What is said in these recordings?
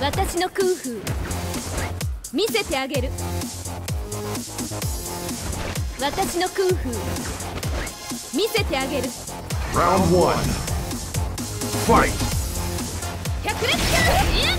私の空風。見せてあげる。私の空風。見せてあげる。Round 1 Fight! 百列ちゃん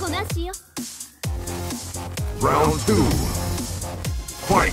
こなしよ Round 2 Fight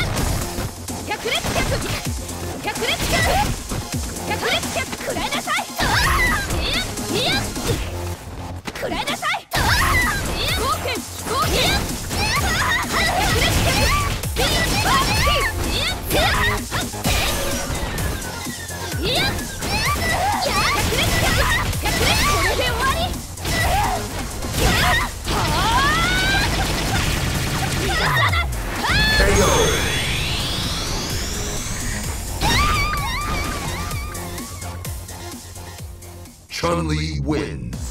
Chun-Li wins.